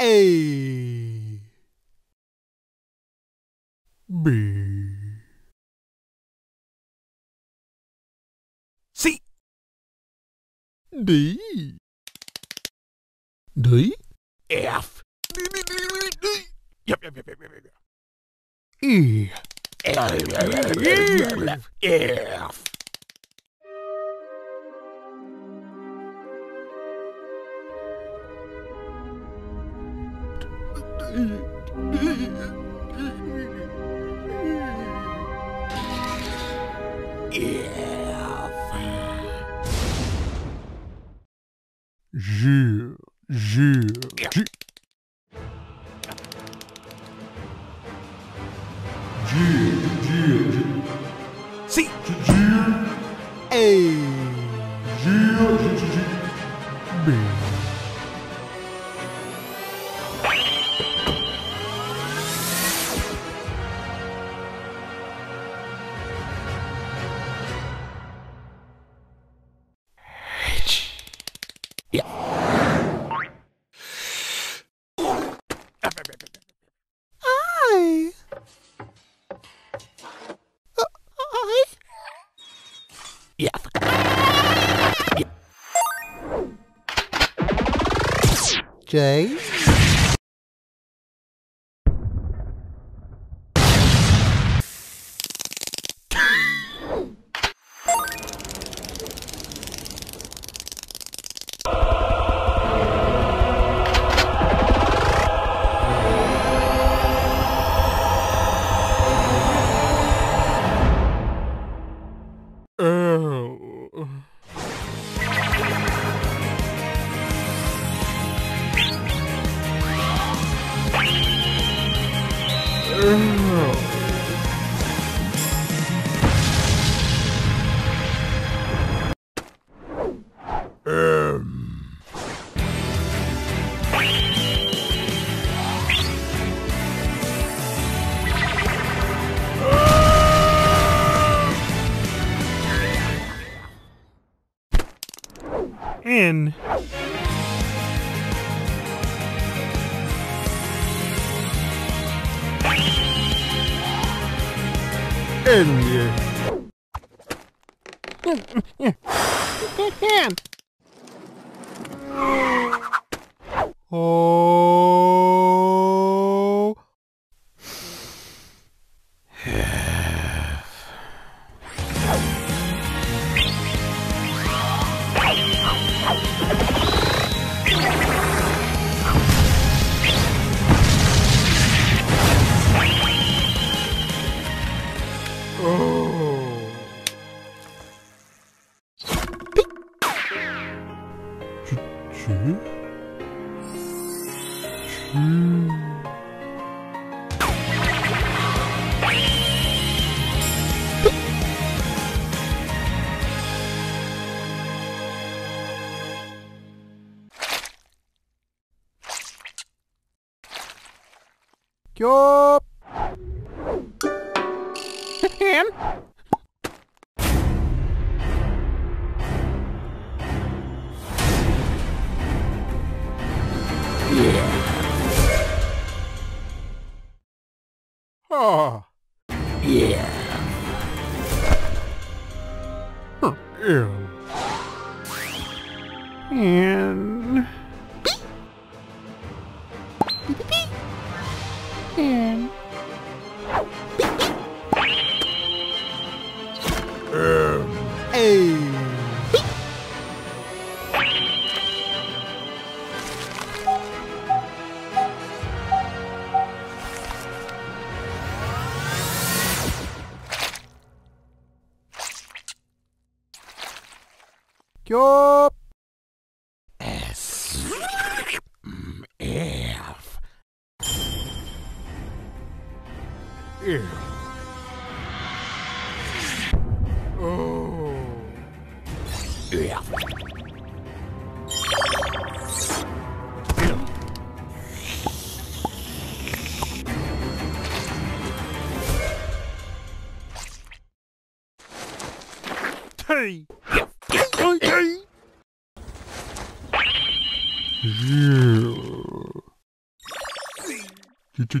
A. B. C. D. D. F. Yep, yep, yep, yep, yep. E jure. J N N Can Oh Yup. Ham. Oh. Yeah. Huh. Ew. And. And. Um. A. Yup. Hey! Hey! Hey! Yeah. Did you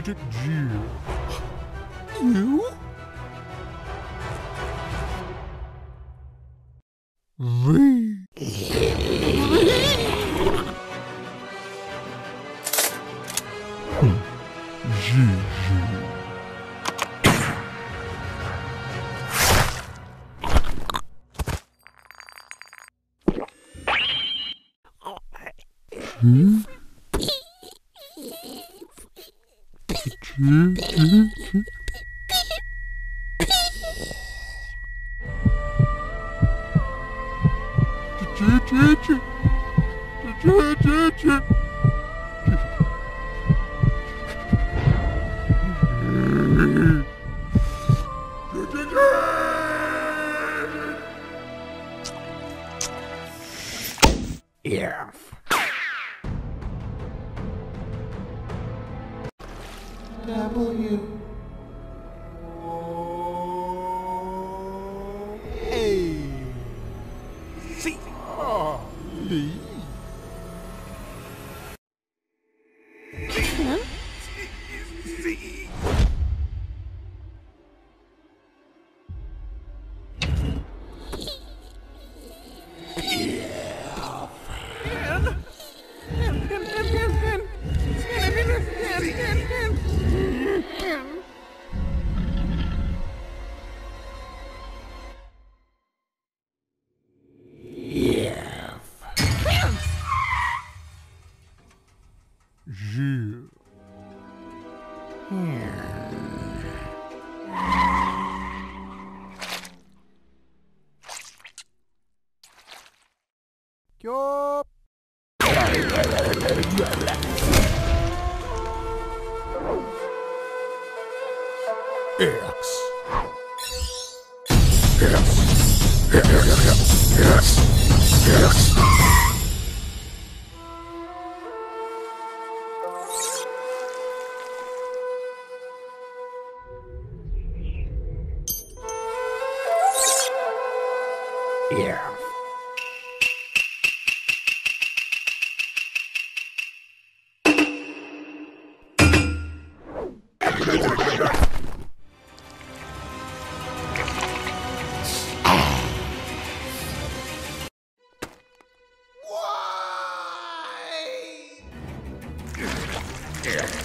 You? V. Yeah. W. X. Yes. Yes. Yes. Yes. Yeah. Yeah.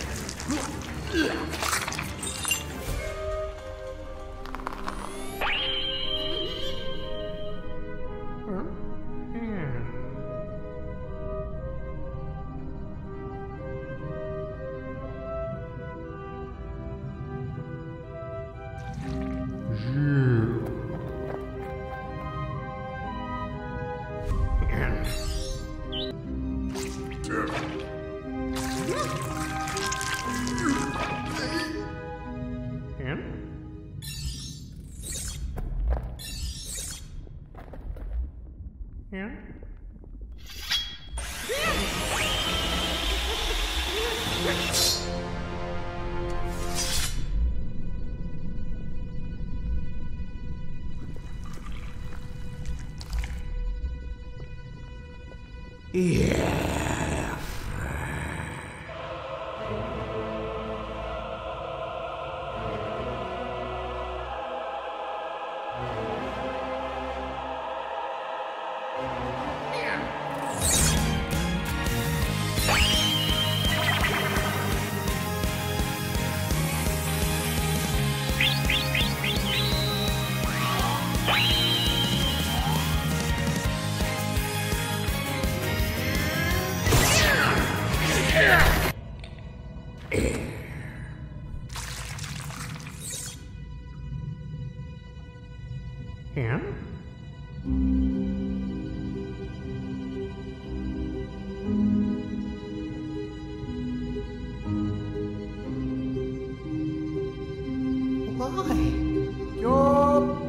Yeah. Why? Chúc